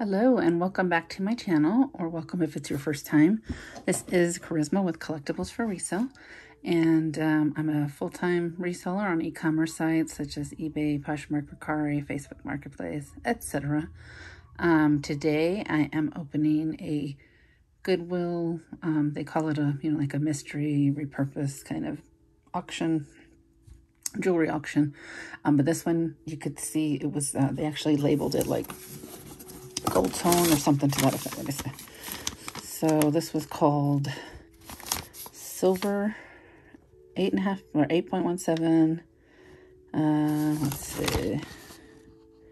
Hello and welcome back to my channel, or welcome if it's your first time. This is Charisma with Collectibles for Resale, and um, I'm a full-time reseller on e-commerce sites such as eBay, Poshmark, Mercari, Facebook Marketplace, etc. Um, today I am opening a Goodwill, um, they call it a, you know, like a mystery, repurposed kind of auction jewelry auction. Um, but this one, you could see it was, uh, they actually labeled it like gold tone or something to that effect. Let me see. So this was called silver, eight and a half or eight point one seven. Uh, let's see.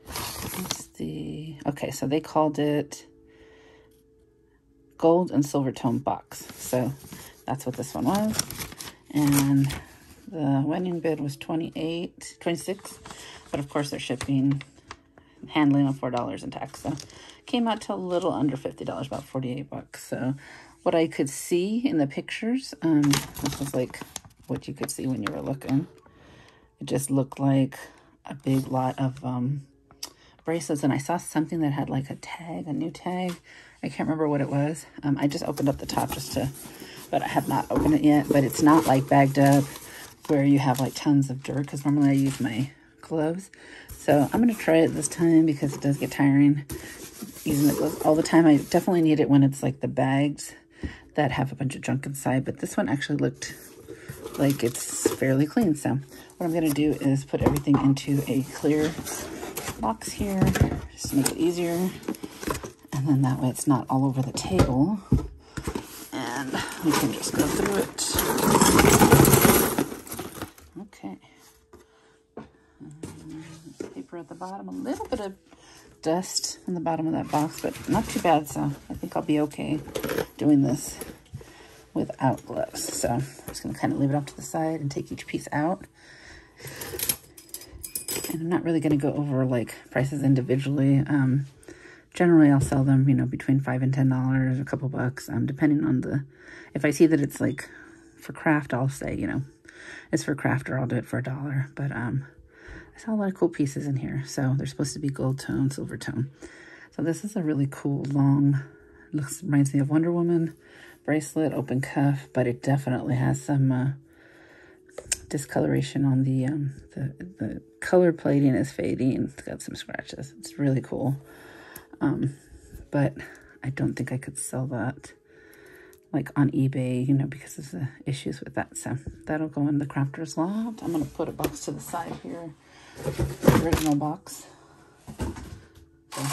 What's the okay? So they called it gold and silver tone box. So that's what this one was, and the wedding bid was 28 26 but of course they're shipping handling of four dollars in tax. So came out to a little under fifty dollars about 48 bucks. So what i could see in the pictures um this was like what you could see when you were looking. It just looked like a big lot of um bracelets and i saw something that had like a tag a new tag. I can't remember what it was. Um i just opened up the top just to but i have not opened it yet. But it's not like bagged up where you have like tons of dirt because normally I use my gloves. So I'm going to try it this time because it does get tiring using gloves all the time. I definitely need it when it's like the bags that have a bunch of junk inside. But this one actually looked like it's fairly clean. So what I'm going to do is put everything into a clear box here just to make it easier. And then that way it's not all over the table. And we can just go through it. Okay. paper at the bottom. A little bit of dust in the bottom of that box, but not too bad. So I think I'll be okay doing this without gloves. So I'm just going to kind of leave it off to the side and take each piece out. And I'm not really going to go over like prices individually. Um, generally, I'll sell them, you know, between 5 and $10, a couple bucks, um, depending on the, if I see that it's like for craft, I'll say, you know, it's for crafter. I'll do it for a dollar. But um, I saw a lot of cool pieces in here. So they're supposed to be gold tone, silver tone. So this is a really cool long, looks reminds me of Wonder Woman bracelet, open cuff, but it definitely has some uh, discoloration on the, um, the, the color plating is fading. It's got some scratches. It's really cool. Um, but I don't think I could sell that like on eBay, you know, because of the issues with that. So that'll go in the crafter's loft. I'm going to put a box to the side here. Original box. So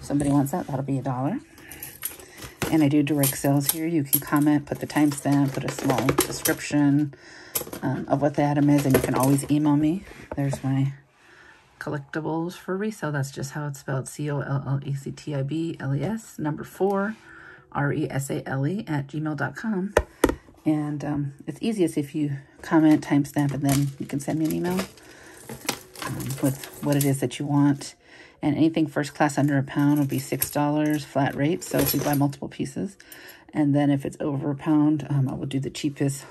somebody wants that, that'll be a dollar. And I do direct sales here. You can comment, put the timestamp, put a small description um, of what the item is, and you can always email me. There's my collectibles for resale. That's just how it's spelled. C-O-L-L-E-C-T-I-B-L-E-S, number four. R-E-S-A-L-E at gmail.com. And um, it's easiest if you comment, timestamp, and then you can send me an email with what it is that you want. And anything first class under a pound will be $6 flat rate. So if you buy multiple pieces. And then if it's over a pound, um, I will do the cheapest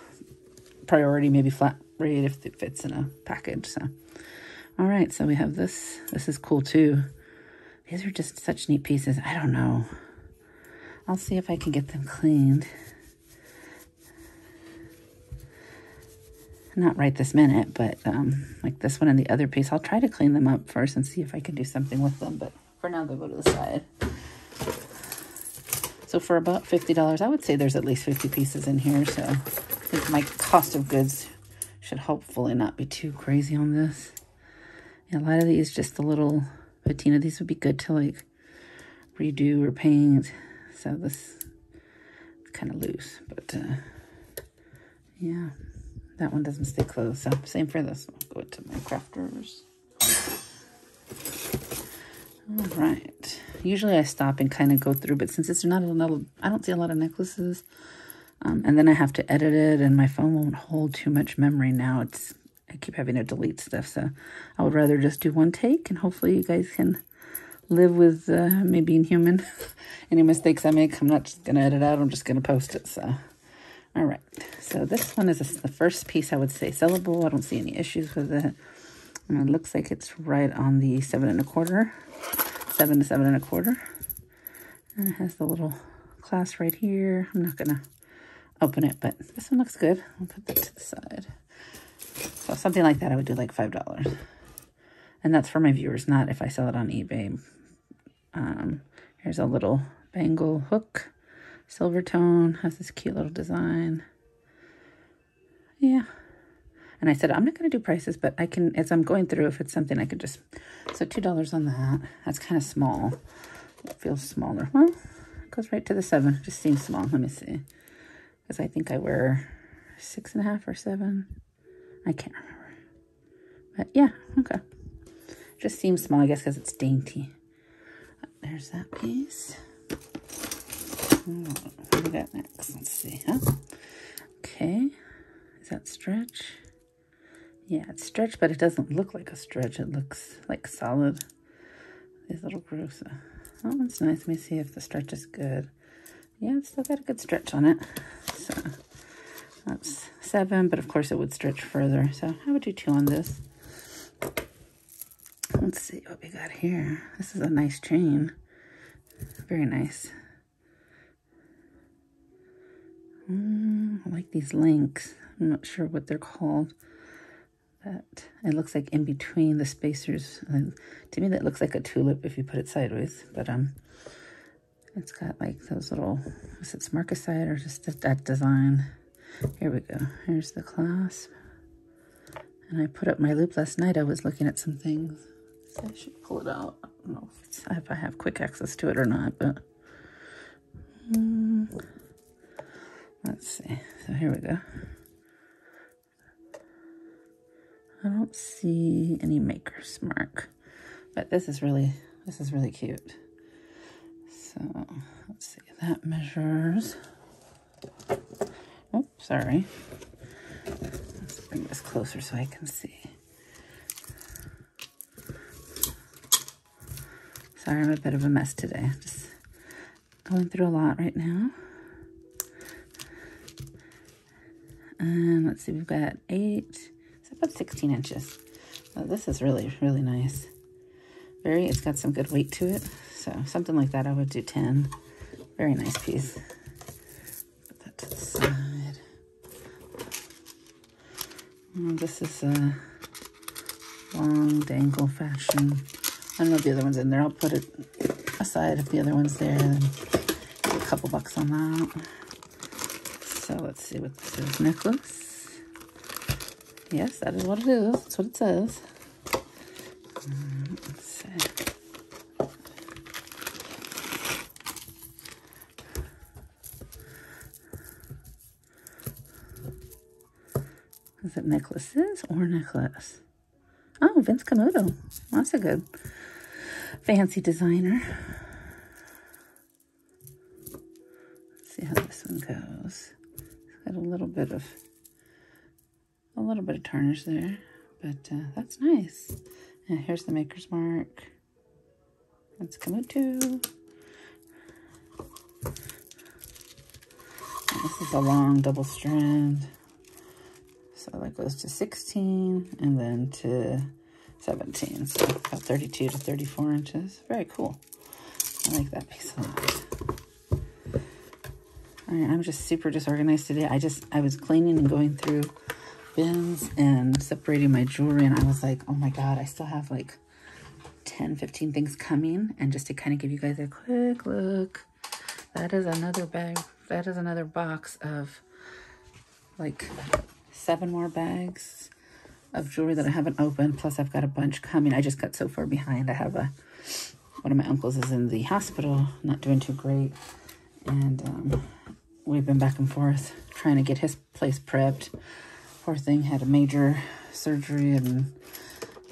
priority, maybe flat rate if it fits in a package. So, all right. So we have this. This is cool too. These are just such neat pieces. I don't know. I'll see if I can get them cleaned. Not right this minute, but um, like this one and the other piece, I'll try to clean them up first and see if I can do something with them. But for now, they'll go to the side. So for about $50, I would say there's at least 50 pieces in here. So I think my cost of goods should hopefully not be too crazy on this. A lot of these, just a little patina, these would be good to like redo or paint. So this is kind of loose, but uh, yeah, that one doesn't stay closed. So same for this. I'll go into my crafters. All right. Usually I stop and kind of go through, but since it's not a I don't see a lot of necklaces. Um, and then I have to edit it, and my phone won't hold too much memory now. It's I keep having to delete stuff, so I would rather just do one take, and hopefully you guys can live with uh, me being human. Any mistakes I make, I'm not just going to edit out. I'm just going to post it. So, all right. So this one is the first piece I would say sellable. I don't see any issues with it. And it looks like it's right on the seven and a quarter. seven to seven and a quarter. And it has the little clasp right here. I'm not gonna open it, but this one looks good. I'll put that to the side. So something like that, I would do like $5. And that's for my viewers, not if I sell it on eBay. Um, here's a little bangle hook, silver tone, has this cute little design. Yeah. And I said, I'm not going to do prices, but I can, as I'm going through, if it's something I could just, so $2 on that. That's kind of small. It feels smaller. Well, goes right to the seven. Just seems small. Let me see. Because I think I wear six and a half or seven. I can't remember. But yeah, okay. Just seems small, I guess, because it's dainty. There's that piece. What do we got next? Let's see, huh? Okay. Is that stretch? Yeah, it's stretch, but it doesn't look like a stretch. It looks like solid. These little grooves. Oh, that one's nice. Let me see if the stretch is good. Yeah, it's still got a good stretch on it. So that's seven, but of course it would stretch further. So I would do two on this. Let's see what we got here. This is a nice chain. Very nice. Mm, I like these links. I'm not sure what they're called. But it looks like in between the spacers. And to me, that looks like a tulip if you put it sideways. But um, it's got like those little, is it Marcasite or just that design? Here we go. Here's the clasp. And I put up my loupe last night. I was looking at some things. So I should pull it out. I don't know if, if I have quick access to it or not, but um, let's see. So here we go. I don't see any maker's mark, but this is really, this is really cute. So let's see, that measures, oh, sorry. Let's bring this closer so I can see. Sorry, I'm a bit of a mess today. I'm just going through a lot right now. And let's see, we've got eight, it's about 16 inches. Well, this is really, really nice. Very, it's got some good weight to it. So something like that, I would do 10. Very nice piece. Put that to the side. Oh, this is a long dangle fashion. I don't know if the other one's in there. I'll put it aside if the other one's there. A couple bucks on that. So let's see what this is. Necklace. Yes, that is what it is. That's what it says. Um, let's see. Is it necklaces or necklace? Oh, Vince Camuto. That's a good fancy designer. Let's see how this one goes. Got a little bit of a little bit of tarnish there, but uh, that's nice. And here's the maker's mark. Out too. This is a long double strand. So that goes to 16 and then to 17. So about 32 to 34 inches. Very cool. I like that piece a lot. I'm just super disorganized today. I just, I was cleaning and going through bins and separating my jewelry and I was like, oh my God, I still have like 10, 15 things coming. And just to kind of give you guys a quick look, that is another bag, that is another box of like seven more bags of jewelry that I haven't opened. Plus, I've got a bunch coming. I just got so far behind. I have a one of my uncles is in the hospital, not doing too great, and um, we've been back and forth trying to get his place prepped. Poor thing had a major surgery, and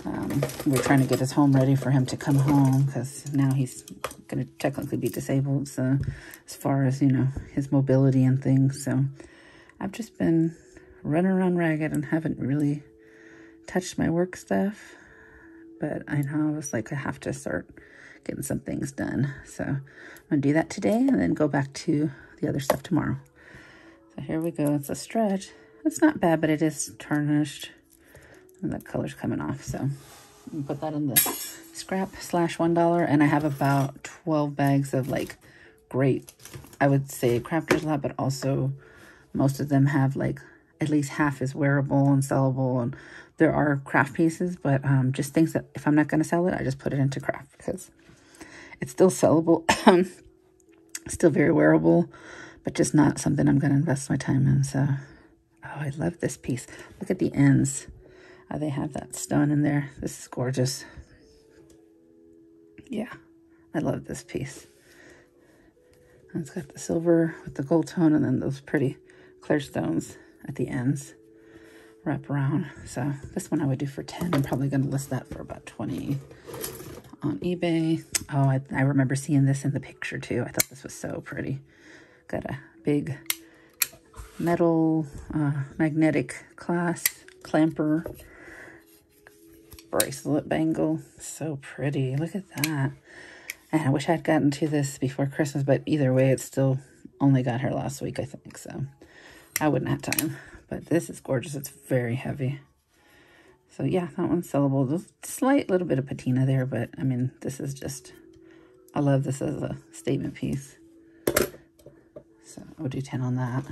um, we're trying to get his home ready for him to come home because now he's going to technically be disabled. So, as far as you know, his mobility and things. So, I've just been running around ragged and haven't really touched my work stuff. But I know I was like, I have to start getting some things done. So I'm going to do that today and then go back to the other stuff tomorrow. So here we go. It's a stretch. It's not bad, but it is tarnished. And that color's coming off. So put that in the scrap slash $1. And I have about 12 bags of like great, I would say crafters a lot, but also most of them have like at least half is wearable and sellable. And there are craft pieces, but um, just things that if I'm not going to sell it, I just put it into craft because it's still sellable, still very wearable, but just not something I'm going to invest my time in. So, oh, I love this piece. Look at the ends. Oh, they have that stone in there. This is gorgeous. Yeah, I love this piece. And it's got the silver with the gold tone and then those pretty clear stones at the ends wrap around. So this one I would do for 10. I'm probably going to list that for about 20 on eBay. Oh, I, I remember seeing this in the picture too. I thought this was so pretty. Got a big metal uh, magnetic clasp clamper bracelet bangle. So pretty. Look at that. And I wish I'd gotten to this before Christmas, but either way, it still only got here last week, I think. So I wouldn't have time. But this is gorgeous. It's very heavy. So yeah, that one's sellable. There's a slight little bit of patina there, but I mean, this is just, I love this as a statement piece. So I'll do 10 on that.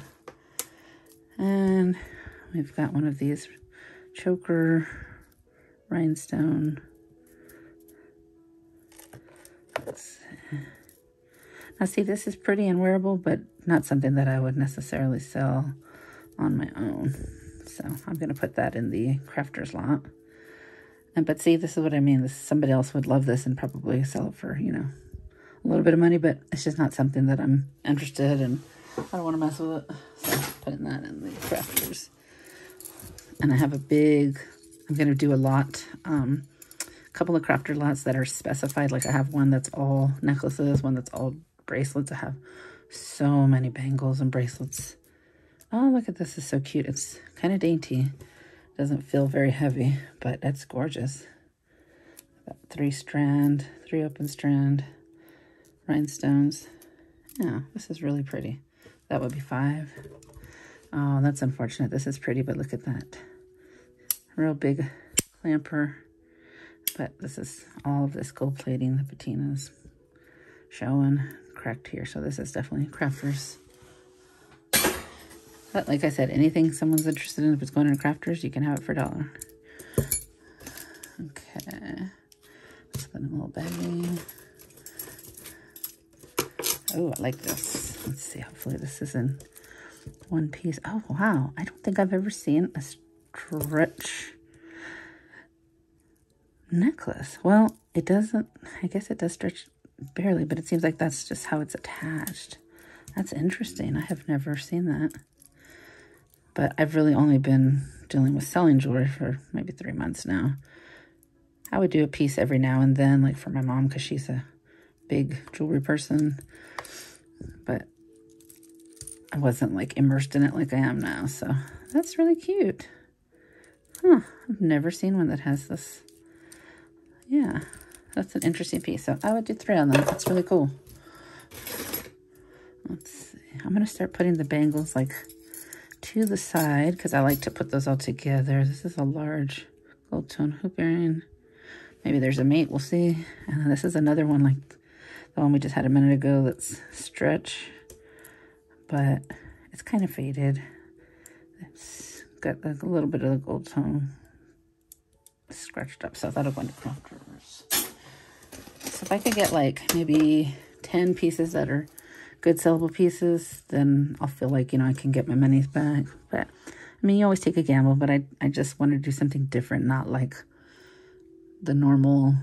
And we've got one of these choker rhinestone. Now see, this is pretty and wearable, but not something that I would necessarily sell on my own. So I'm going to put that in the crafter's lot. And but see, this is what I mean. This somebody else would love this and probably sell it for, you know, a little bit of money, but it's just not something that I'm interested in. I don't want to mess with it. So putting that in the crafters. And I have a big, I'm going to do a lot, um, a couple of crafter lots that are specified. Like I have one that's all necklaces, one that's all bracelets. I have so many bangles and bracelets. Oh, look at this. It's so cute. It's kind of dainty. Doesn't feel very heavy, but that's gorgeous. That three strand, three open strand, rhinestones. Yeah, this is really pretty. That would be five. Oh, that's unfortunate. This is pretty, but look at that. Real big clamper. But this is all of this gold plating, the patinas showing cracked here. So this is definitely crafters. But like I said, anything someone's interested in, if it's going into crafters, you can have it for a dollar. Okay. Let's put in a little baggie. Oh, I like this. Let's see. Hopefully this is in one piece. Oh, wow. I don't think I've ever seen a stretch necklace. Well, it doesn't, I guess it does stretch barely, but it seems like that's just how it's attached. That's interesting. I have never seen that. But I've really only been dealing with selling jewelry for maybe three months now. I would do a piece every now and then, like for my mom, because she's a big jewelry person. But I wasn't like immersed in it like I am now. So that's really cute. Huh. I've never seen one that has this. Yeah. That's an interesting piece. So I would do three on that. That's really cool. Let's see. I'm going to start putting the bangles like to the side because I like to put those all together. This is a large gold tone hoop earring. Maybe there's a mate, we'll see. And this is another one like the one we just had a minute ago that's stretch. But it's kind of faded. It's got like a little bit of the gold tone scratched up. So that'll go into crafters. So if I could get like maybe 10 pieces that are good sellable pieces, then I'll feel like, you know, I can get my monies back. But, I mean, you always take a gamble, but I, I just want to do something different, not like the normal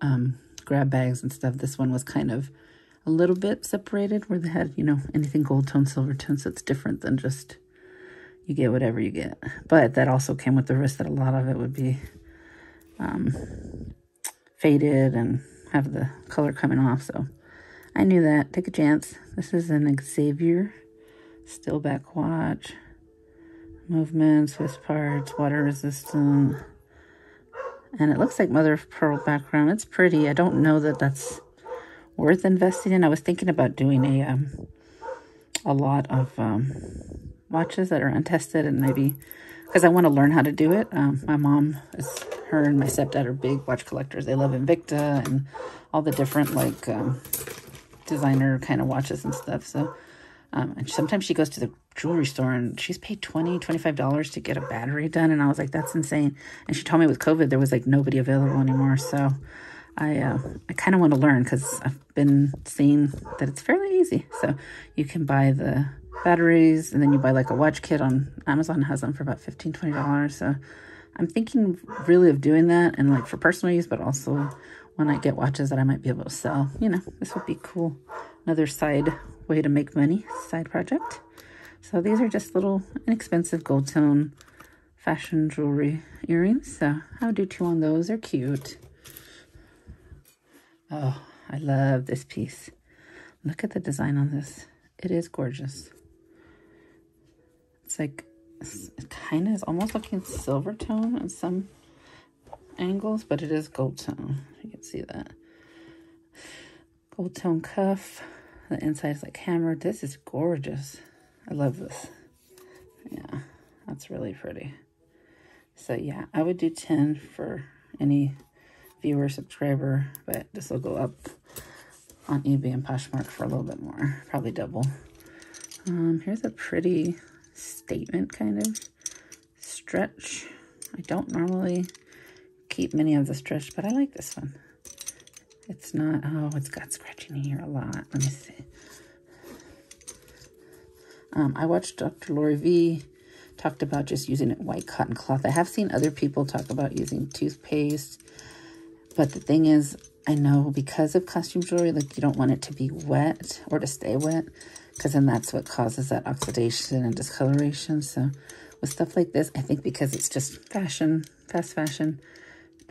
um, grab bags and stuff. This one was kind of a little bit separated where they had, you know, anything gold tone, silver tone, so it's different than just you get whatever you get. But that also came with the risk that a lot of it would be um, faded and have the color coming off, so I knew that. Take a chance. This is an Xavier still back watch. Movement, Swiss parts, water resistant. And it looks like mother of pearl background. It's pretty. I don't know that that's worth investing in. I was thinking about doing a um, a lot of um, watches that are untested and maybe because I want to learn how to do it. Um, my mom is her and my stepdad are big watch collectors. They love Invicta and all the different like um, designer kind of watches and stuff. So um, and sometimes she goes to the jewelry store and she's paid 20 $25 to get a battery done. And I was like, that's insane. And she told me with COVID, there was like nobody available anymore. So I, uh, I kind of want to learn because I've been seeing that it's fairly easy. So you can buy the batteries and then you buy like a watch kit on Amazon has them for about $15, $20. So I'm thinking really of doing that and like for personal use, but also when I get watches that I might be able to sell, you know, this would be cool. Another side way to make money, side project. So these are just little inexpensive gold tone fashion jewelry earrings. So I'll do two on those. They're cute. Oh, I love this piece. Look at the design on this. It is gorgeous. It's like, it kind of is almost looking silver tone in some angles, but it is gold tone. You can see that. Gold tone cuff. The inside is like hammered. This is gorgeous. I love this. Yeah, that's really pretty. So yeah, I would do 10 for any viewer, subscriber, but this will go up on eBay and Poshmark for a little bit more, probably double. Um, here's a pretty statement kind of stretch. I don't normally keep many of the stretch, but I like this one. It's not, oh, it's got scratching here a lot. Let me see. Um, I watched Dr. Lori V talked about just using it white cotton cloth. I have seen other people talk about using toothpaste, but the thing is, I know because of costume jewelry, like you don't want it to be wet or to stay wet, because then that's what causes that oxidation and discoloration. So with stuff like this, I think because it's just fashion, fast fashion,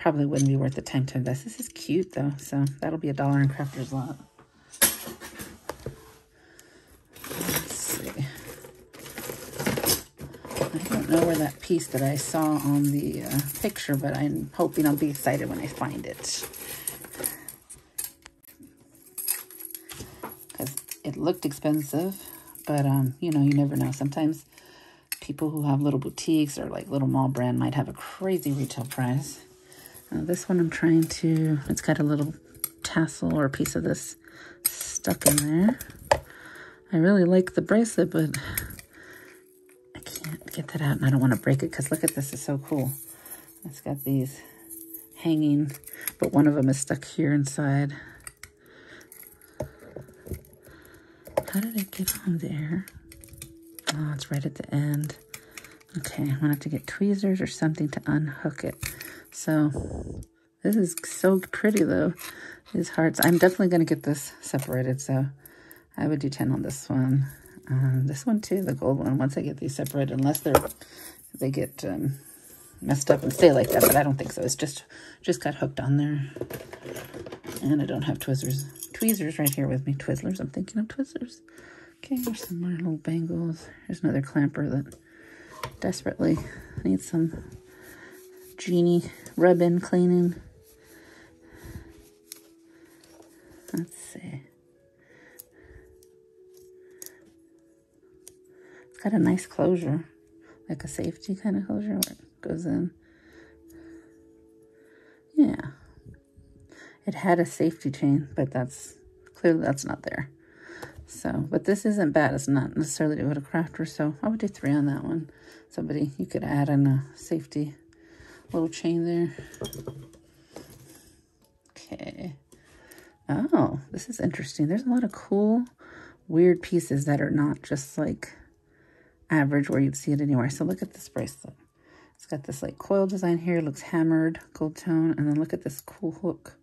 probably wouldn't be worth the time to invest. This is cute though, so that'll be a dollar in Crafter's Lot. I don't know where that piece that I saw on the uh, picture, but I'm hoping I'll be excited when I find it. Because it looked expensive, but, um, you know, you never know. Sometimes people who have little boutiques or like little mall brand might have a crazy retail price. Uh, this one I'm trying to, it's got a little tassel or a piece of this stuck in there. I really like the bracelet, but I can't get that out and I don't want to break it because look at this, it's so cool. It's got these hanging, but one of them is stuck here inside. How did it get on there? Oh, it's right at the end. Okay, I'm gonna have to get tweezers or something to unhook it. So this is so pretty though, these hearts. I'm definitely gonna get this separated, so I would do 10 on this one. Um, this one too, the gold one, once I get these separated, unless they're they get um, messed up and stay like that, but I don't think so. It's just just got hooked on there. And I don't have tweezers tweezers right here with me. Twizzlers, I'm thinking of Twizzlers. Okay, there's some more little bangles. Here's another clamper that desperately needs some genie rub-in cleaning. Let's see. It's got a nice closure, like a safety kind of closure where it goes in. Yeah. It had a safety chain, but that's clearly that's not there. So, but this isn't bad. It's not necessarily to go to crafter, so I would do three on that one. Somebody, you could add in a safety little chain there. Okay. Oh, this is interesting. There's a lot of cool, weird pieces that are not just like average where you'd see it anywhere. So look at this bracelet. It's got this like coil design here. It looks hammered, gold tone. And then look at this cool hook.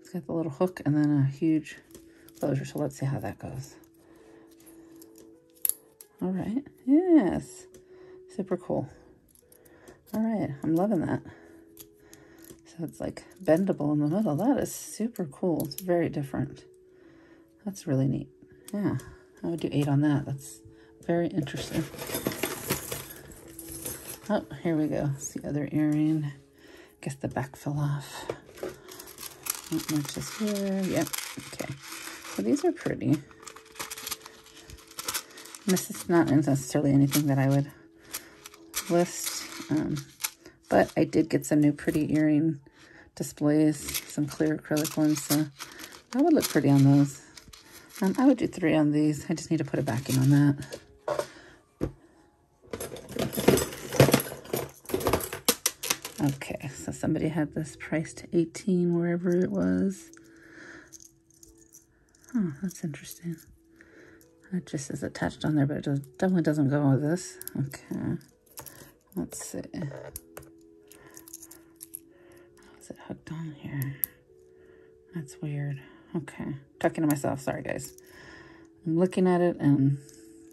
It's got the little hook and then a huge closure. So let's see how that goes. All right. Yes. Super cool. All right. I'm loving that. So it's like bendable in the middle. That is super cool. It's very different. That's really neat. Yeah. I would do eight on that. That's very interesting. Oh, here we go. It's the other earring. Guess the back fell off. Not much is here. Yep. Okay. So these are pretty. This is not necessarily anything that I would list. Um, But I did get some new pretty earring displays, some clear acrylic ones, so that would look pretty on those. Um, I would do three on these. I just need to put a backing on that. Okay, so somebody had this priced 18 wherever it was. Oh, that's interesting. It just is attached on there, but it definitely doesn't go with this. Okay, let's see. How's it hooked on here? That's weird. Okay, talking to myself. Sorry, guys. I'm looking at it and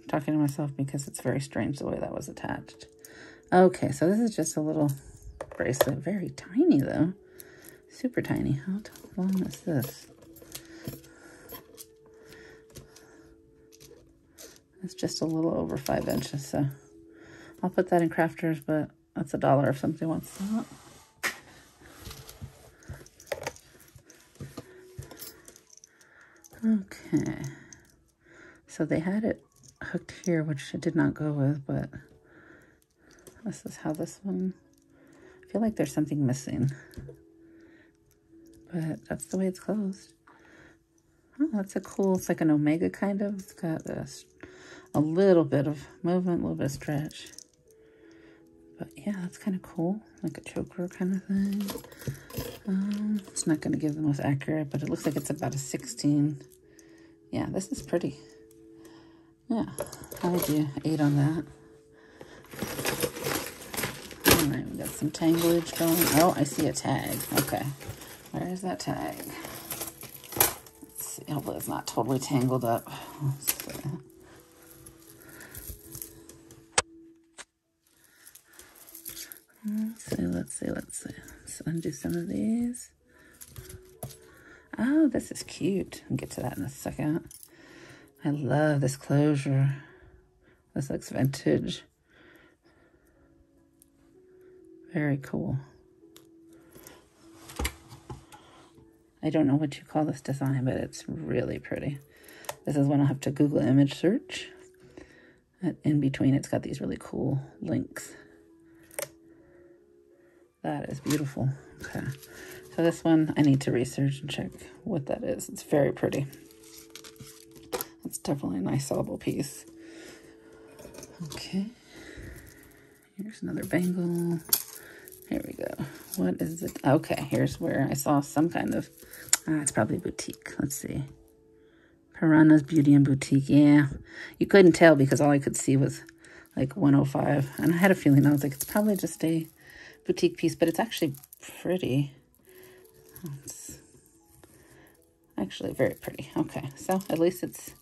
talking to myself because it's very strange the way that was attached. Okay, so this is just a little bracelet. Very tiny, though. Super tiny. How long is this? It's just a little over five inches, so I'll put that in crafters, but that's a dollar if somebody wants that. Okay. So they had it hooked here, which it did not go with, but this is how this one I feel like there's something missing. But that's the way it's closed. Oh, that's a cool, it's like an omega kind of. It's got this, a little bit of movement, a little bit of stretch. But yeah, that's kind of cool. Like a choker kind of thing. Um, it's not going to give the most accurate, but it looks like it's about a 16. Yeah, this is pretty. Yeah, I would do 8 on that. All right, we got some tanglage going. Oh, I see a tag. Okay. Where is that tag? Let's see. Hopefully it's not totally tangled up. See, let's see, let's see. Let's undo some of these. Oh, this is cute. I'll get to that in a second. I love this closure. This looks vintage. Very cool. I don't know what you call this design, but it's really pretty. This is one I'll have to Google image search. In between, it's got these really cool links. That is beautiful. Okay. So this one, I need to research and check what that is. It's very pretty. It's definitely a nice sellable piece. Okay. Here's another bangle. Here we go. What is it? Okay, here's where I saw some kind of, ah, it's probably boutique. Let's see. Piranha's Beauty and Boutique. Yeah, you couldn't tell because all I could see was like 105. And I had a feeling, I was like, it's probably just a boutique piece, but it's actually pretty. It's actually very pretty. Okay, so at least it's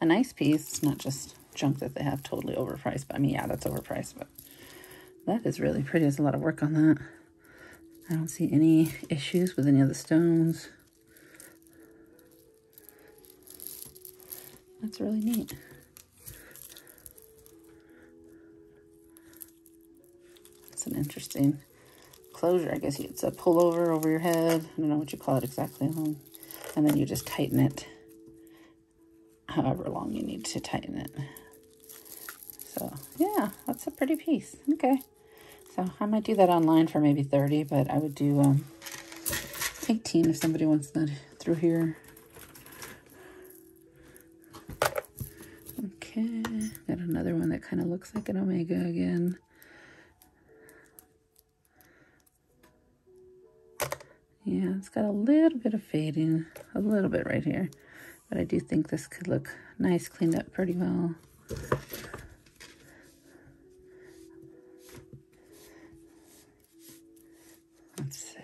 a nice piece. It's not just junk that they have totally overpriced. But I mean, yeah, that's overpriced, but that is really pretty. There's a lot of work on that. I don't see any issues with any of the stones. That's really neat. It's an interesting closure. I guess it's a pullover over your head. I don't know what you call it exactly. And then you just tighten it however long you need to tighten it. So, yeah, that's a pretty piece. Okay. So I might do that online for maybe 30, but I would do um, 18 if somebody wants that through here. Okay, got another one that kind of looks like an Omega again. Yeah, it's got a little bit of fading, a little bit right here. But I do think this could look nice, cleaned up pretty well. Let's see.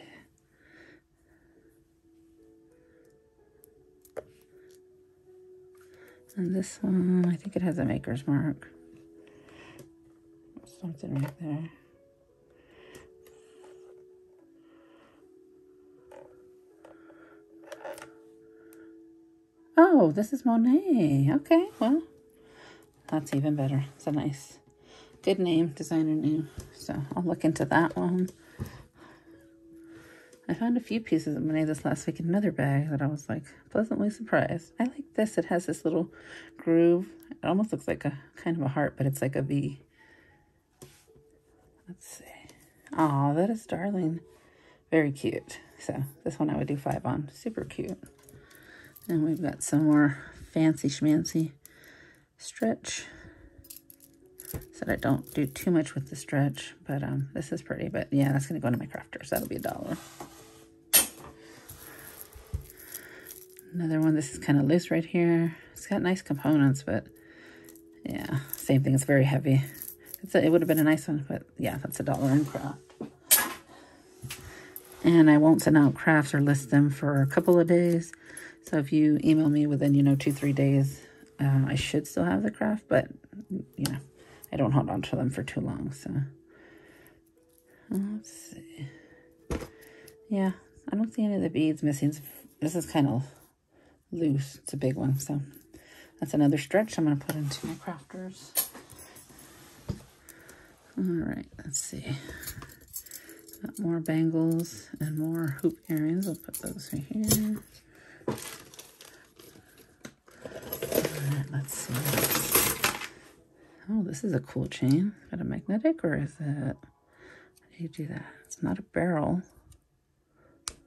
And this one, I think it has a maker's mark. Something right there. Oh, this is Monet. Okay, well, that's even better. It's a nice, good name, designer name. So I'll look into that one. I found a few pieces of Monet this last week in another bag that I was like pleasantly surprised. I like this. It has this little groove. It almost looks like a kind of a heart, but it's like a V. Let's see. Oh, that is darling. Very cute. So this one I would do five on. Super cute. And we've got some more fancy schmancy stretch. Said I don't do too much with the stretch, but um, this is pretty. But yeah, that's going to go into my crafters. That'll be a dollar. Another one. This is kind of loose right here. It's got nice components, but yeah, same thing. It's very heavy. It's a, it would have been a nice one, but yeah, that's a dollar in craft. And I won't send out crafts or list them for a couple of days. So if you email me within, you know, two, three days, uh, I should still have the craft, but, you know, I don't hold on to them for too long. So let's see. Yeah, I don't see any of the beads missing. This is kind of loose. It's a big one, so that's another stretch I'm going to put into my crafters. All right, let's see. Got more bangles and more hoop earrings. I'll put those right here. All right, let's see. Oh, this is a cool chain. Got a magnetic or is it? How do you do that? It's not a barrel.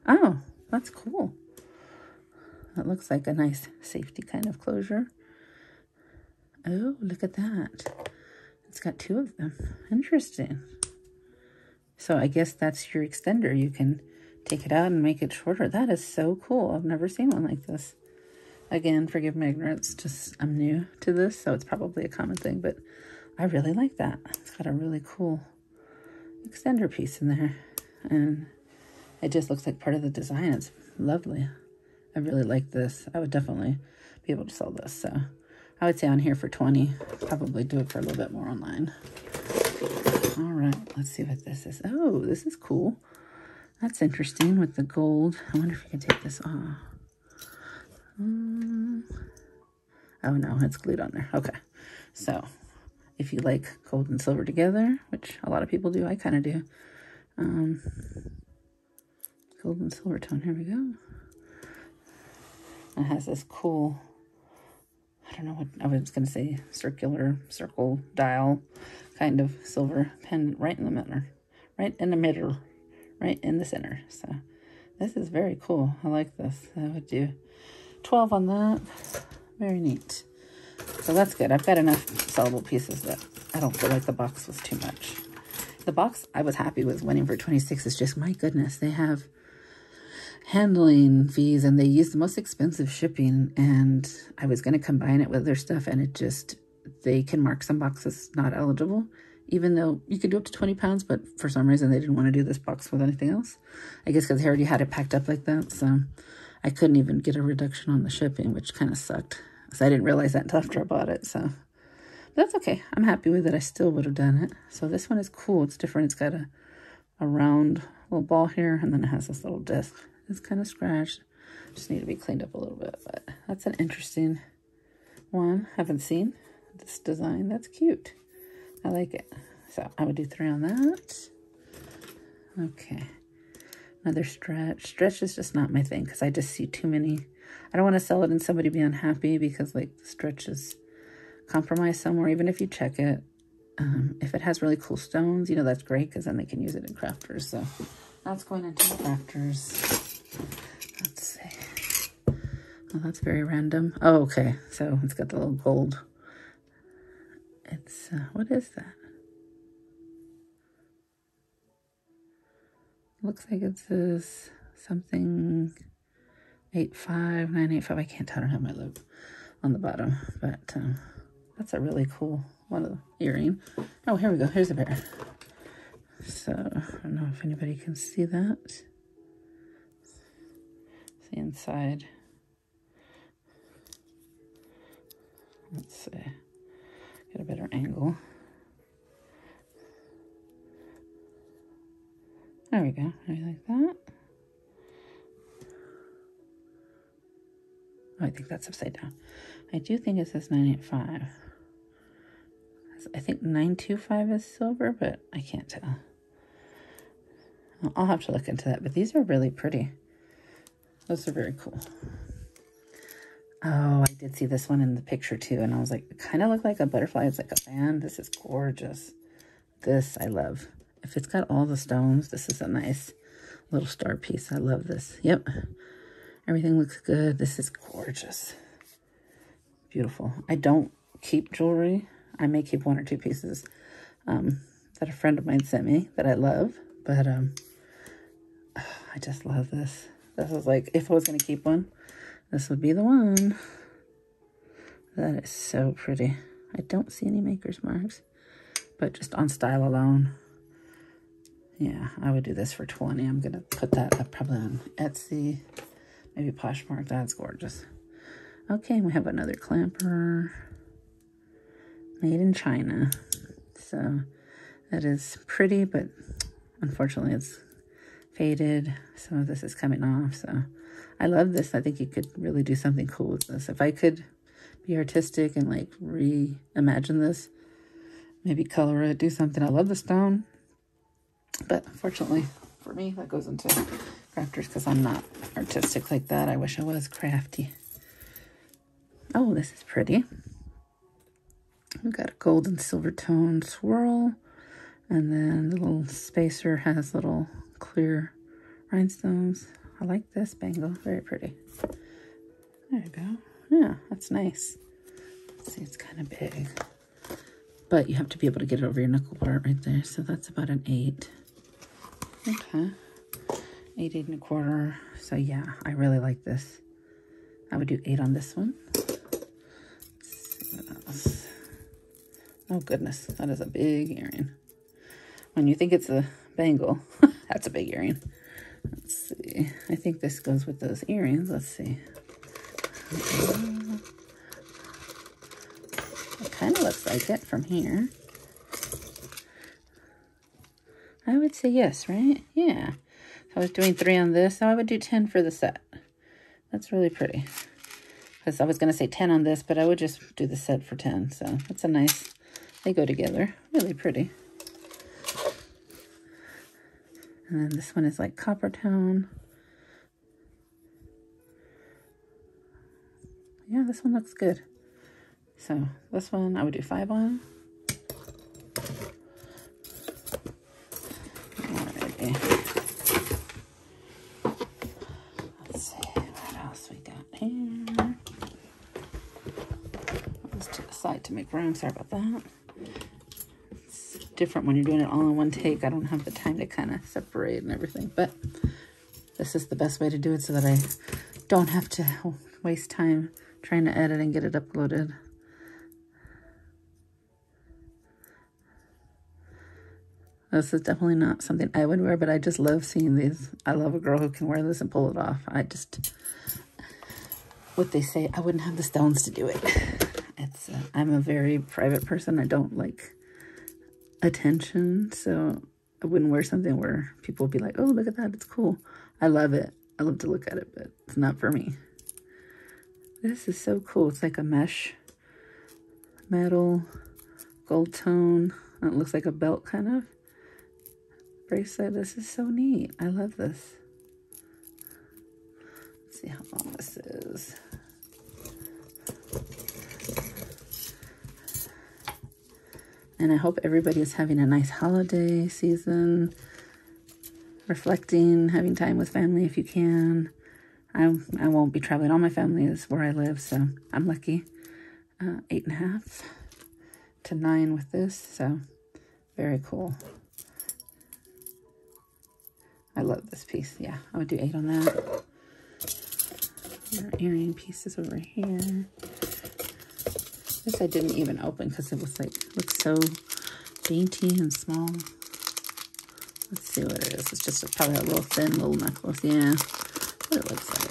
Oh, that's cool. That looks like a nice safety kind of closure. Oh, look at that. It's got two of them. Interesting. So I guess that's your extender. You can take it out and make it shorter. That is so cool. I've never seen one like this. Again, forgive my ignorance. Just I'm new to this, so it's probably a common thing, but I really like that. It's got a really cool extender piece in there. And it just looks like part of the design. It's lovely. I really like this. I would definitely be able to sell this. So I would say on here for 20. Probably do it for a little bit more online. All right, let's see what this is. Oh, this is cool. That's interesting with the gold. I wonder if you can take this off. Um, oh no, it's glued on there. Okay, so if you like gold and silver together, which a lot of people do, I kind of do. Um, gold and silver tone, here we go. It has this cool, I don't know what, I was going to say circular circle dial kind of silver pen right in the middle, right in the middle, right in the center. So this is very cool. I like this. I would do 12 on that. Very neat. So that's good. I've got enough sellable pieces that I don't feel like the box was too much. The box I was happy with winning for 26 is just, my goodness, they have handling fees and they use the most expensive shipping and I was going to combine it with their stuff and it just, they can mark some boxes not eligible even though you could do up to 20 pounds, but for some reason they didn't want to do this box with anything else. I guess because they already had it packed up like that, so I couldn't even get a reduction on the shipping, which kind of sucked. So I didn't realize that until after I bought it, so. But that's okay. I'm happy with it. I still would have done it. So this one is cool. It's different. It's got a, a round little ball here, and then it has this little disc. It's kind of scratched. Just need to be cleaned up a little bit, but that's an interesting one. Haven't seen this design. That's cute. I like it. So I would do three on that. Okay. Another stretch. Stretch is just not my thing because I just see too many. I don't want to sell it and somebody be unhappy because like the stretch is compromised somewhere, even if you check it. Um, if it has really cool stones, you know, that's great because then they can use it in crafters. So that's going into crafters. Let's see. Oh, that's very random. Oh, okay. So it's got the little gold. It's, uh, what is that? Looks like it says something 85985. I can't tell. I don't have my loupe on the bottom, but um, that's a really cool one of the earring. Oh, here we go. Here's a pair. So I don't know if anybody can see that the inside. Let's see. Get a better angle. There we go. I like that. Oh, I think that's upside down. I do think it says 985. I think 925 is silver, but I can't tell. I'll have to look into that, but these are really pretty. Those are very cool. Oh, I did see this one in the picture too. And I was like, it kind of looked like a butterfly. It's like a fan. This is gorgeous. This I love. if it's got all the stones, this is a nice little star piece. I love this. Yep. Everything looks good. This is gorgeous. Beautiful. I don't keep jewelry. I may keep one or two pieces um, that a friend of mine sent me that I love. But um, I just love this. This is like, if I was going to keep one, this would be the one. That is so pretty. I don't see any maker's marks, but just on style alone. Yeah, I would do this for 20. I'm going to put that up probably on Etsy, maybe Poshmark. That's gorgeous. Okay, we have another clamper made in China. So that is pretty, but unfortunately it's faded. Some of this is coming off. So I love this. I think you could really do something cool with this. If I could be artistic and like reimagine this, maybe color it, do something. I love the stone. But unfortunately for me, that goes into crafters because I'm not artistic like that. I wish I was crafty. Oh, this is pretty. We've got a gold and silver tone swirl. And then the little spacer has little clear rhinestones. I like this bangle. Very pretty. There you go. Yeah, that's nice. See, it's kind of big. But you have to be able to get it over your knuckle part right there. So that's about an 8. Okay. 8, 8 and a quarter. So yeah, I really like this. I would do 8 on this one. Oh goodness, that is a big earring. When you think it's a bangle, that's a big earring. Let's see. I think this goes with those earrings. Let's see. It kind of looks like it from here. I would say yes, right? Yeah. If I was doing three on this, so I would do 10 for the set. That's really pretty. Because I was going to say 10 on this, but I would just do the set for 10. So that's a nice they go together. Really pretty. And then this one is like copper tone. Yeah, this one looks good. So this one I would do five on. Alrighty. Let's see what else we got here. Let's to the side to make room. Sorry about that different when you're doing it all in one take. I don't have the time to kind of separate and everything, but this is the best way to do it so that I don't have to waste time trying to edit and get it uploaded. This is definitely not something I would wear, but I just love seeing these. I love a girl who can wear this and pull it off. I just, what they say, I wouldn't have the stones to do it. It's, uh, I'm a very private person. I don't like attention. So I wouldn't wear something where people would be like, oh, look at that. It's cool. I love it. I love to look at it, but it's not for me. This is so cool. It's like a mesh metal gold tone. It looks like a belt kind of bracelet. This is so neat. I love this. Let's see how long this is. And I hope everybody is having a nice holiday season, reflecting, having time with family if you can. I, I won't be traveling. All my family is where I live, so I'm lucky. Uh, eight and a half to nine with this, so very cool. I love this piece. Yeah, I would do eight on that. Our earring pieces over here. This I didn't even open because it was like, looks so dainty and small. Let's see what it is. It's just a, probably a little thin little necklace. Yeah, what it looks like.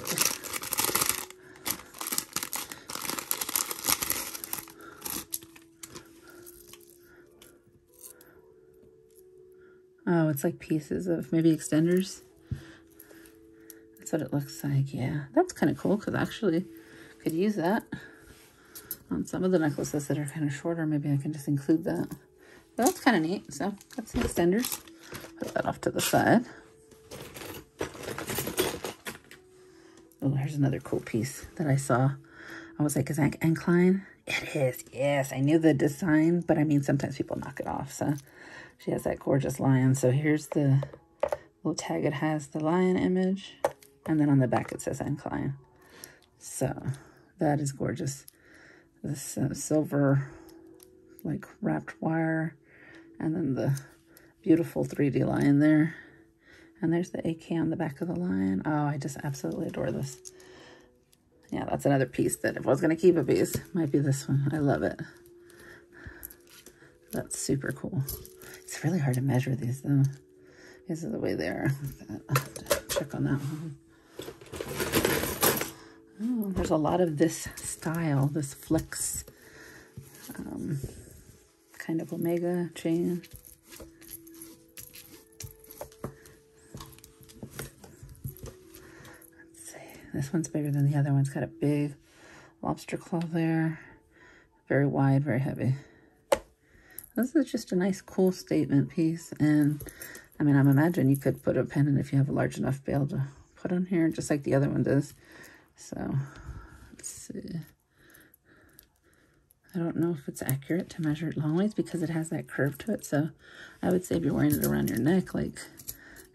Oh, it's like pieces of maybe extenders. That's what it looks like. Yeah, that's kind of cool because actually could use that on some of the necklaces that are kind of shorter. Maybe I can just include that. But that's kind of neat. So that's some extenders. Put that off to the side. Oh, here's another cool piece that I saw. I was like, is that Klein? It is. Yes, I knew the design, but I mean, sometimes people knock it off. So She has that gorgeous lion. So here's the little tag. It has the lion image. And then on the back it says Klein. So that is gorgeous. This uh, silver like wrapped wire. And then the beautiful 3D lion there. And there's the AK on the back of the lion. Oh, I just absolutely adore this. Yeah, that's another piece that if I was going to keep a piece, might be this one. I love it. That's super cool. It's really hard to measure these though. This is the way they are. I'll have to check on that one. Oh, there's a lot of this style, this flex um, kind of Omega chain. Let's see. This one's bigger than the other one. It's got a big lobster claw there. Very wide, very heavy. This is just a nice, cool statement piece. And, I mean, I'm imagining you could put a pen in if you have a large enough bail to put on here, just like the other one does. So, let's see. I don't know if it's accurate to measure it long ways because it has that curve to it. So, I would say if you're wearing it around your neck, like,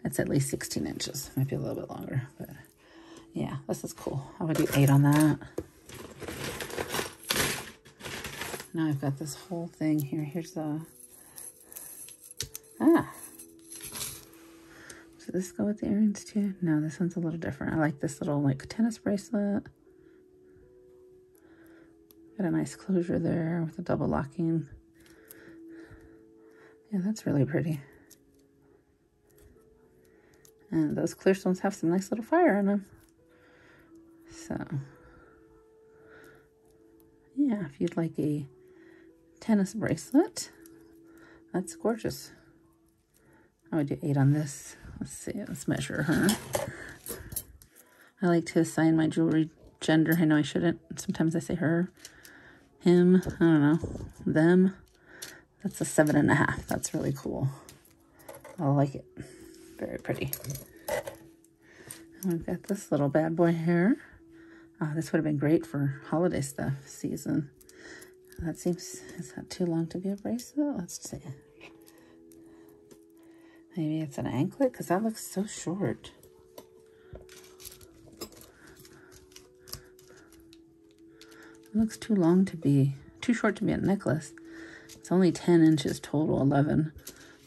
it's at least 16 inches. Might be a little bit longer, but yeah, this is cool. I would do eight on that. Now I've got this whole thing here. Here's the, ah. This go with the earrings too? No, this one's a little different. I like this little like tennis bracelet. Got a nice closure there with a double locking. Yeah, that's really pretty. And those clear stones have some nice little fire in them. So, yeah, if you'd like a tennis bracelet. That's gorgeous. I would do eight on this. Let's see, let's measure her. I like to assign my jewelry gender. I know I shouldn't. Sometimes I say her, him, I don't know, them. That's a seven and a half. That's really cool. I like it. Very pretty. And we've got this little bad boy here. Oh, ah, this would have been great for holiday stuff season. That seems, is that too long to be a bracelet? Let's see. Maybe it's an anklet because that looks so short. It looks too long to be, too short to be a necklace. It's only 10 inches total, 11.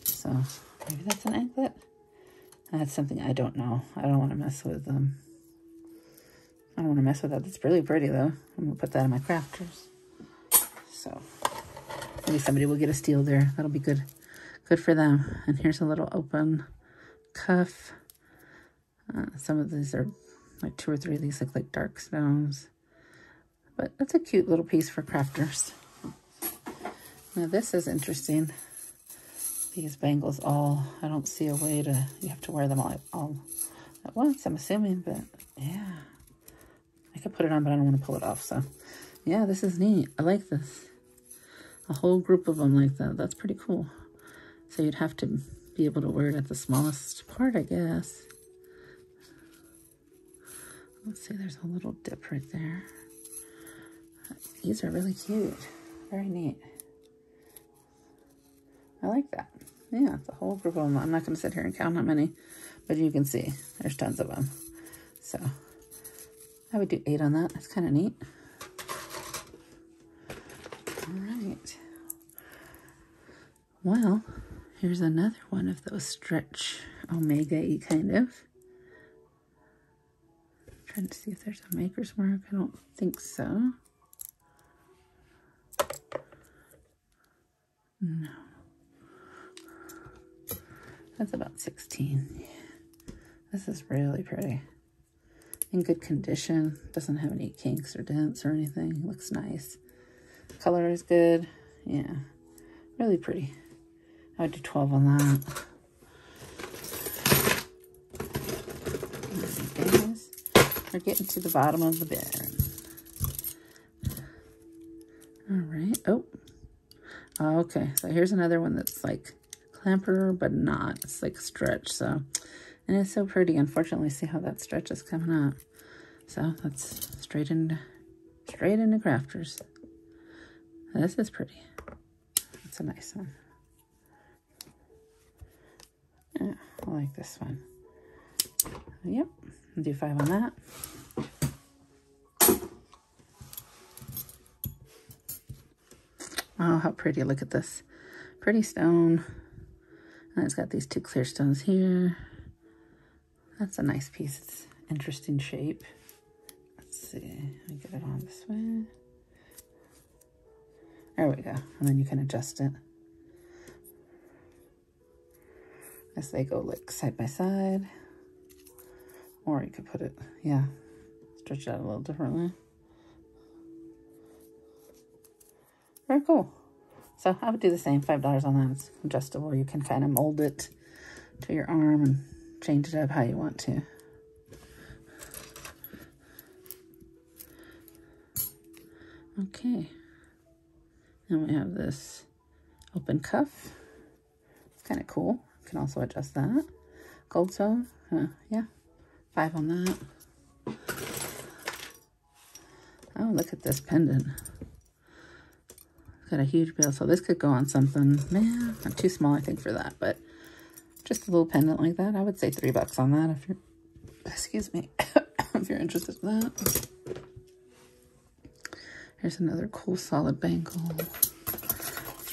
So maybe that's an anklet. That's something I don't know. I don't want to mess with them. Um, I don't want to mess with that. That's really pretty though. I'm going to put that in my crafters. So maybe somebody will get a steal there. That'll be good. Good for them. And here's a little open cuff. Uh, some of these are like two or three of these look like dark stones. But that's a cute little piece for crafters. Now this is interesting. These bangles all, I don't see a way to, you have to wear them all, all at once, I'm assuming, but yeah. I could put it on, but I don't want to pull it off, so yeah, this is neat. I like this a whole group of them like that. That's pretty cool. So you'd have to be able to wear it at the smallest part, I guess. Let's see, there's a little dip right there. These are really cute. Very neat. I like that. Yeah, it's a whole group of them. I'm not going to sit here and count how many, but you can see there's tons of them. So I would do eight on that. That's kind of neat. All right. Well, here's another one of those stretch omega-y kind of. I'm trying to see if there's a maker's mark. I don't think so. No. That's about 16. This is really pretty. In good condition. Doesn't have any kinks or dents or anything. Looks nice. Color is good. Yeah. Really pretty. I would do 12 on that. We're getting to the bottom of the bed. All right. Oh. oh. Okay. So here's another one that's like clamper, but not. It's like stretch. So, and it's so pretty. Unfortunately, see how that stretch is coming up. So that's straight into, straight into crafters. This is pretty. That's a nice one. I like this one. Yep, I'll do five on that. Oh, how pretty. Look at this. Pretty stone. And it's got these two clear stones here. That's a nice piece. It's interesting shape. Let's see. Me get it on this way. There we go. And then you can adjust it. As they go like side by side. Or you could put it, yeah, stretch it out a little differently. Very cool. So I would do the same, $5 on that. It's adjustable. You can kind of mold it to your arm and change it up how you want to. Okay. And we have this open cuff. It's kind of cool. Can also adjust that. Gold toe. Uh, yeah. Five on that. Oh, look at this pendant. Got a huge bail, so this could go on something. Man, not too small, I think, for that, but just a little pendant like that. I would say three bucks on that if you're, excuse me, if you're interested in that. Here's another cool solid bangle.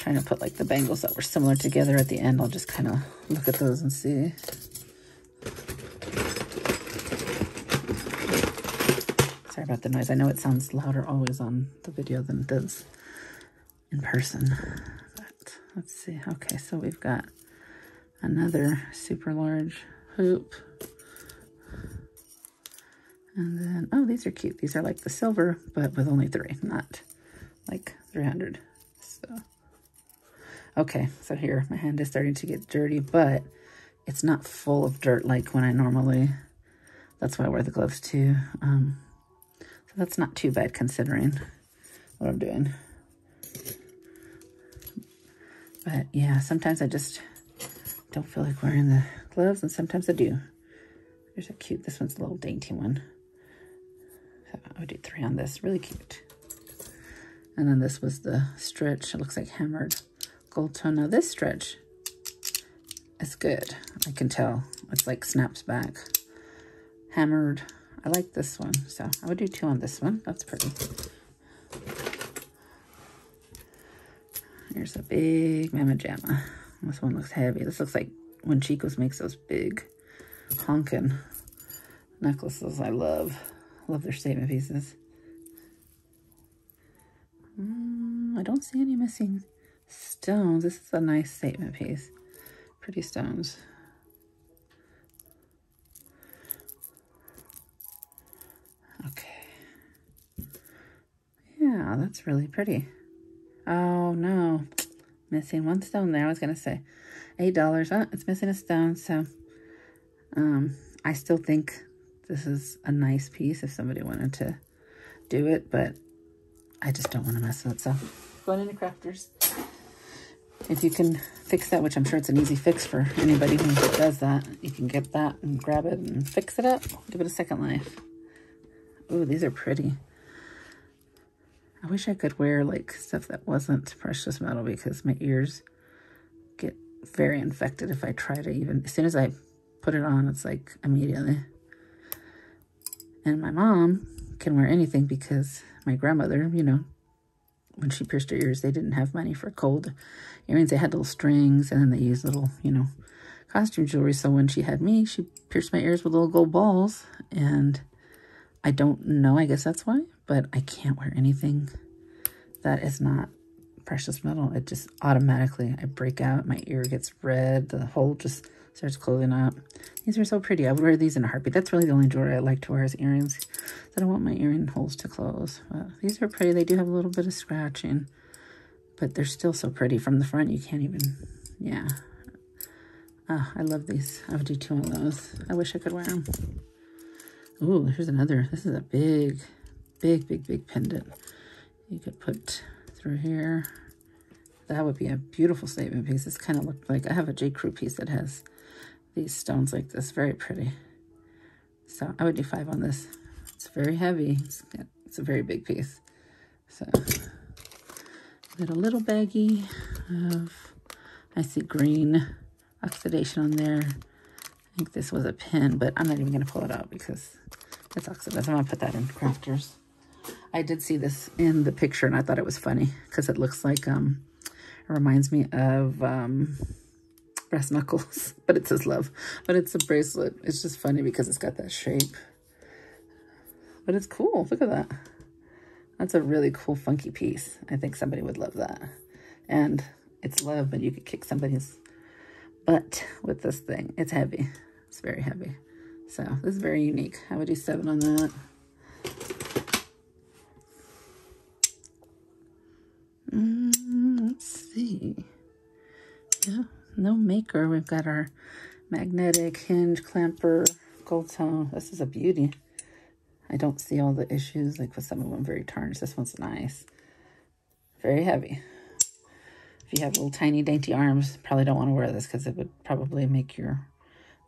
Trying to put like the bangles that were similar together at the end. I'll just kind of look at those and see. Sorry about the noise. I know it sounds louder always on the video than it does in person. But let's see. Okay, so we've got another super large hoop. And then, oh, these are cute. These are like the silver, but with only three, not like 300. So, okay, so here, my hand is starting to get dirty, but it's not full of dirt like when I normally, that's why I wear the gloves too. Um, so that's not too bad considering what I'm doing. But yeah, sometimes I just don't feel like wearing the gloves, and sometimes I do. There's a cute, this one's a little dainty one. So I would do three on this, really cute. And then this was the stretch. It looks like hammered tone. Now this stretch is good. I can tell. It's like snaps back. Hammered. I like this one. So I would do two on this one. That's pretty. Here's a big Mama Jamma. This one looks heavy. This looks like when Chico's makes those big honkin' necklaces. I love. Love their statement pieces. Mm, I don't see any missing stones. This is a nice statement piece. Pretty stones. Okay. Yeah, that's really pretty. Oh, no. Missing one stone there. I was going to say $8. Oh, it's missing a stone. So um, I still think this is a nice piece if somebody wanted to do it. But I just don't want to mess with it. So going into crafters. If you can fix that, which I'm sure it's an easy fix for anybody who does that, you can get that and grab it and fix it up. Give it a second life. Ooh, these are pretty. I wish I could wear like stuff that wasn't precious metal because my ears get very infected if I try to even, as soon as I put it on, it's like immediately. And my mom can wear anything because my grandmother, you know, when she pierced her ears, they didn't have money for cold earrings. They had little strings and then they used little, you know, costume jewelry. So when she had me, she pierced my ears with little gold balls. And I don't know, I guess that's why but I can't wear anything that is not precious metal. It just automatically, I break out, my ear gets red, the hole just starts closing up. These are so pretty. I would wear these in a heartbeat. That's really the only jewelry I like to wear is earrings. I don't want my earring holes to close. But these are pretty. They do have a little bit of scratching, but they're still so pretty. From the front, you can't even, yeah. Ah, I love these. I would do two of those. I wish I could wear them. Ooh, here's another. This is a big, big, big, big pendant you could put through here. That would be a beautiful statement piece. This kind of looked like, I have a J. Crew piece that has these stones like this. Very pretty. So I would do five on this. It's very heavy. It's, it's a very big piece. So got a little baggie of, I see green oxidation on there. I think this was a pin, but I'm not even going to pull it out because it's oxidized. I'm going to put that in crafters. I did see this in the picture and I thought it was funny because it looks like, um, it reminds me of um, brass knuckles, but it says love. But it's a bracelet. It's just funny because it's got that shape. But it's cool. Look at that. That's a really cool, funky piece. I think somebody would love that. And it's love, but you could kick somebody's butt with this thing. It's heavy. It's very heavy. So this is very unique. I would do seven on that. No maker. We've got our magnetic hinge clamper gold tone. This is a beauty. I don't see all the issues, like with some of them very tarnished. This one's nice. Very heavy. If you have little tiny dainty arms, probably don't want to wear this because it would probably make your,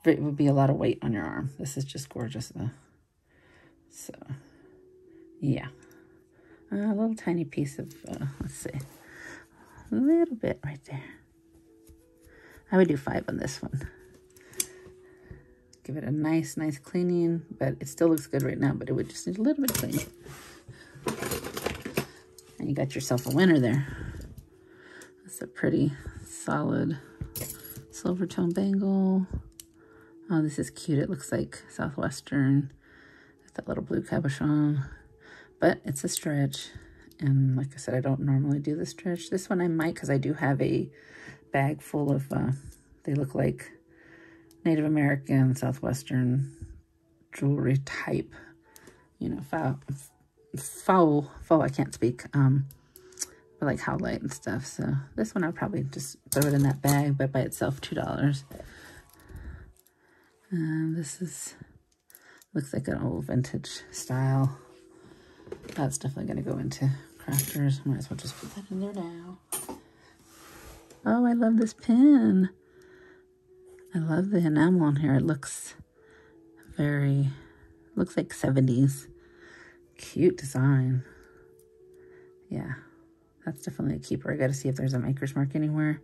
it would be a lot of weight on your arm. This is just gorgeous though. So, yeah. A little tiny piece of, uh, let's see, a little bit right there. I would do five on this one. Give it a nice, nice cleaning, but it still looks good right now, but it would just need a little bit of cleaning. And you got yourself a winner there. That's a pretty solid silver tone bangle. Oh, this is cute. It looks like Southwestern. With that little blue cabochon. But it's a stretch. And like I said, I don't normally do the stretch. This one I might because I do have a bag full of, uh, they look like Native American, Southwestern jewelry type, you know, foul, foul, foul, I can't speak, um, but like howlite and stuff. So this one I'll probably just throw it in that bag, but by itself, $2. And this is, looks like an old vintage style. That's definitely going to go into crafters. Might as well just put that in there now. Oh, I love this pin. I love the enamel on here. It looks very, looks like 70s. Cute design. Yeah, that's definitely a keeper. I got to see if there's a maker's mark anywhere.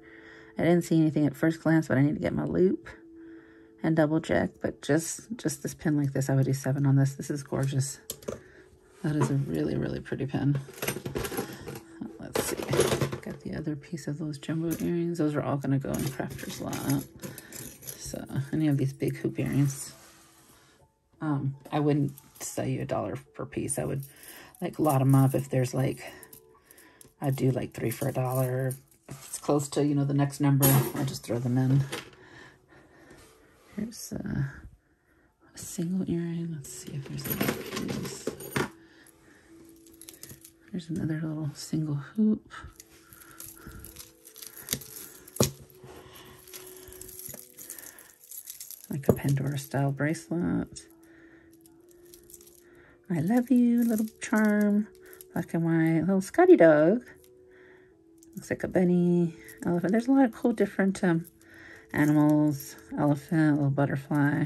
I didn't see anything at first glance, but I need to get my loupe and double check. But just, just this pin like this, I would do seven on this. This is gorgeous. That is a really, really pretty pin. Other piece of those jumbo earrings. Those are all going to go in Crafter's Lot So any of these big hoop earrings. Um, I wouldn't sell you a dollar per piece. I would like lot them up if there's like, I'd do like three for a dollar. If it's close to, you know, the next number, I'll just throw them in. Here's uh, a single earring. Let's see if there's another little single hoop. Like a Pandora style bracelet. I love you, little charm, black and white, little Scotty dog. Looks like a bunny, elephant. There's a lot of cool different um, animals, elephant, little butterfly.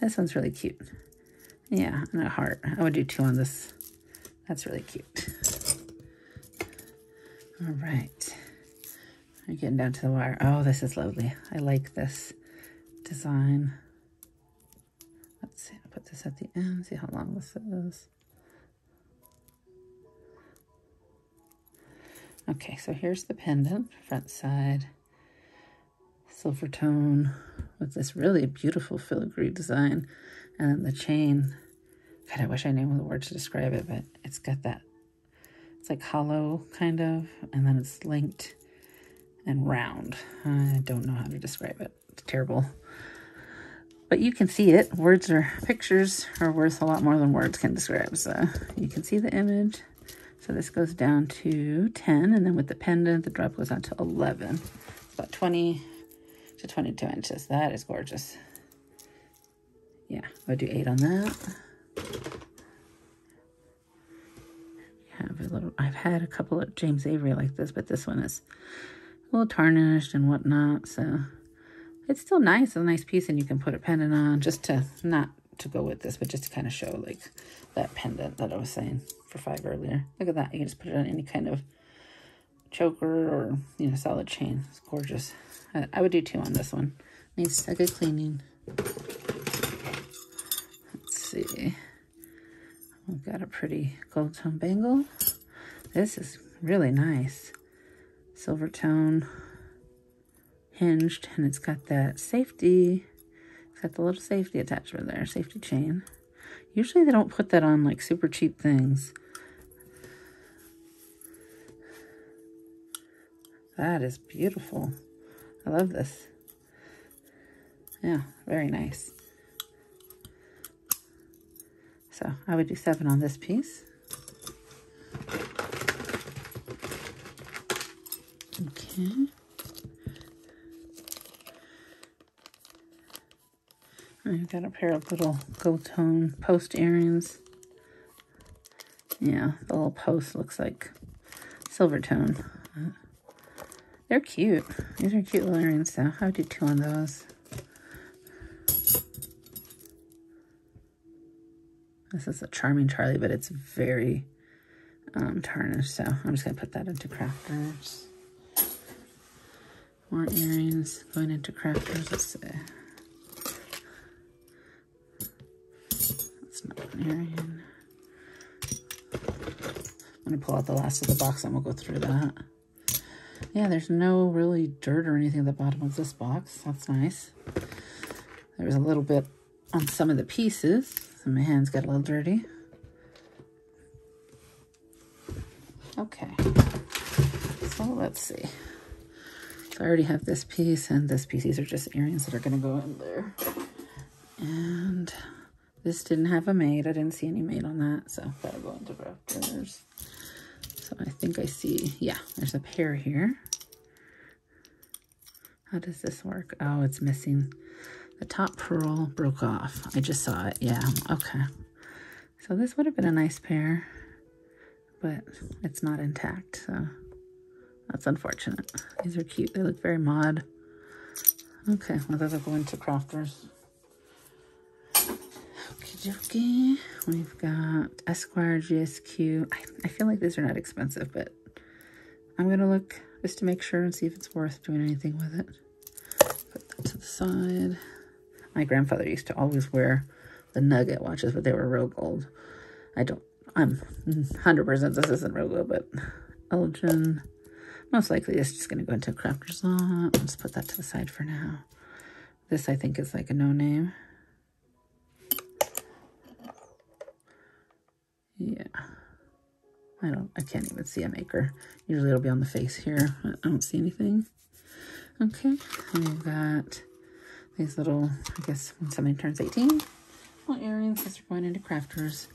This one's really cute. Yeah, and a heart. I would do two on this. That's really cute. All right. I'm getting down to the wire. Oh, this is lovely. I like this design. Let's see, I'll put this at the end, see how long this is. Okay, so here's the pendant, front side, silver tone with this really beautiful filigree design. And the chain, God, I wish I knew the words to describe it, but it's got that, it's like hollow kind of, and then it's linked and round. I don't know how to describe it. It's terrible. But you can see it. Words or pictures are worth a lot more than words can describe. So you can see the image. So this goes down to 10. And then with the pendant, the drop goes out to 11. It's about 20 to 22 inches. That is gorgeous. Yeah, I'll do 8 on that. Have a little, I've had a couple of James Avery like this, but this one is a little tarnished and whatnot. So it's still nice. It's a nice piece, and you can put a pendant on just to, not to go with this, but just to kind of show, like, that pendant that I was saying for five earlier. Look at that. You can just put it on any kind of choker or, you know, solid chain. It's gorgeous. I, I would do two on this one. Needs a good cleaning. Let's see. We've got a pretty gold tone bangle. This is really nice. Silver tone, hinged, and it's got that safety. It's got the little safety attachment there, safety chain. Usually they don't put that on like super cheap things. That is beautiful. I love this. Yeah, very nice. So I would do seven on this piece. Okay. I've got a pair of little gold tone post earrings. Yeah, the little post looks like silver tone. They're cute. These are cute little earrings, so I would do two on those. This is a Charming Charlie, but it's very um, tarnished, so I'm just going to put that into crafters. More earrings going into crafters. Let's see. Earring. I'm going to pull out the last of the box and we'll go through that. Yeah, there's no really dirt or anything at the bottom of this box. That's nice. There was a little bit on some of the pieces. So my hands got a little dirty. Okay. So let's see. So I already have this piece and this piece. These are just earrings that are going to go in there. And this didn't have a made. I didn't see any made on that. So that'll go into rafters. So I think I see, yeah, there's a pair here. How does this work? Oh, it's missing. The top pearl broke off. I just saw it. Yeah, okay. So this would have been a nice pair, but it's not intact, so that's unfortunate. These are cute. They look very mod. Okay, well, will go into crafters. Dokie. We've got Esquire ESQ. I, I feel like these are not expensive, but I'm going to look just to make sure and see if it's worth doing anything with it. Put that to the side. My grandfather used to always wear the nugget watches, but they were real gold. I don't, I'm 100% this isn't real gold, but Elgin, most likely it's just going to go into a crafter's lot. Let's put that to the side for now. This, I think, is like a no-name. Yeah. I don't, I can't even see a maker. Usually it'll be on the face here. I don't see anything. Okay, we've got these little, I guess when somebody turns 18, little earrings. These are going into crafters.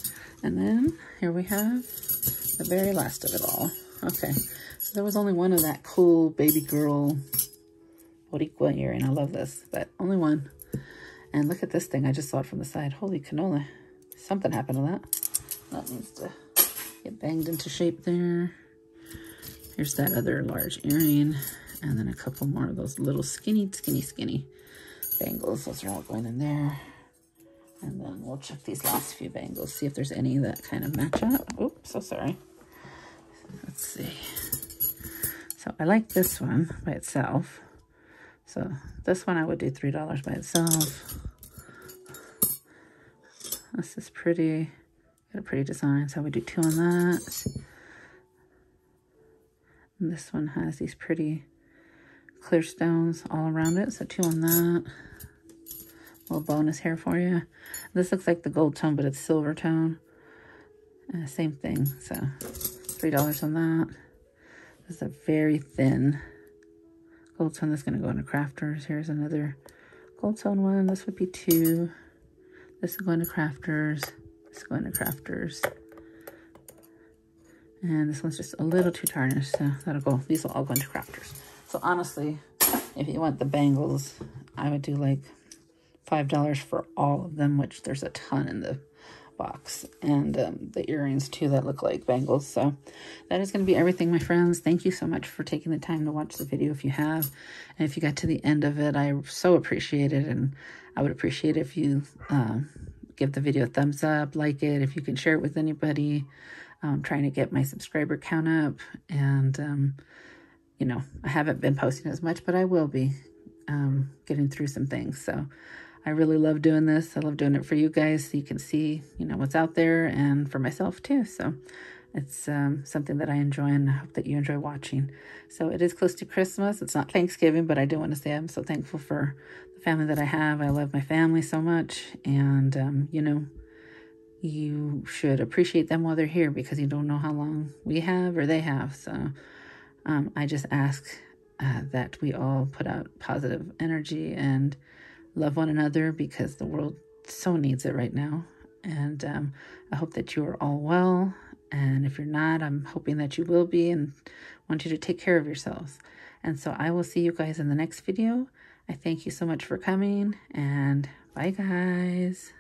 And then here we have the very last of it all. Okay, so there was only one of that cool baby girl Boricua earring. I love this, but only one. And look at this thing. I just saw it from the side. Holy canola. Something happened to that. That needs to get banged into shape there. Here's that other large earring. And then a couple more of those little skinny, skinny, skinny bangles. Those are all going in there. And then we'll check these last few bangles, see if there's any that kind of match up. Oops, so sorry. Let's see. So I like this one by itself. So this one I would do $3 by itself. This is pretty. Got a pretty design, so we do two on that. And this one has these pretty clear stones all around it, so two on that. Little bonus here for you. This looks like the gold tone, but it's silver tone. Uh, same thing, so $3 on that. This is a very thin gold tone that's going to go into crafters. Here's another gold tone one. This would be two. This is going to crafters. Going to crafters. And this one's just a little too tarnished, so that'll go. These will all go into crafters. So honestly, if you want the bangles, I would do like $5 for all of them, which there's a ton in the box. And um, the earrings too that look like bangles. So that is going to be everything, my friends. Thank you so much for taking the time to watch the video if you have. And if you got to the end of it, I so appreciate it. And I would appreciate if you um, give the video a thumbs up, like it, if you can share it with anybody. I'm trying to get my subscriber count up. And, um, you know, I haven't been posting as much, but I will be um, getting through some things. So I really love doing this. I love doing it for you guys so you can see, you know, what's out there and for myself too. So it's um, something that I enjoy and I hope that you enjoy watching. So it is close to Christmas. It's not Thanksgiving, but I do want to say I'm so thankful for the family that I have. I love my family so much. And, um, you know, you should appreciate them while they're here because you don't know how long we have or they have. So um, I just ask uh, that we all put out positive energy and love one another because the world so needs it right now. And um, I hope that you are all well. And if you're not, I'm hoping that you will be and want you to take care of yourselves. And so I will see you guys in the next video. I thank you so much for coming and bye, guys.